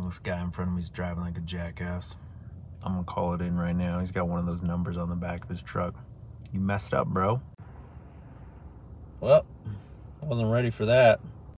This guy in front of me is driving like a jackass. I'm gonna call it in right now. He's got one of those numbers on the back of his truck. You messed up, bro. Well, I wasn't ready for that.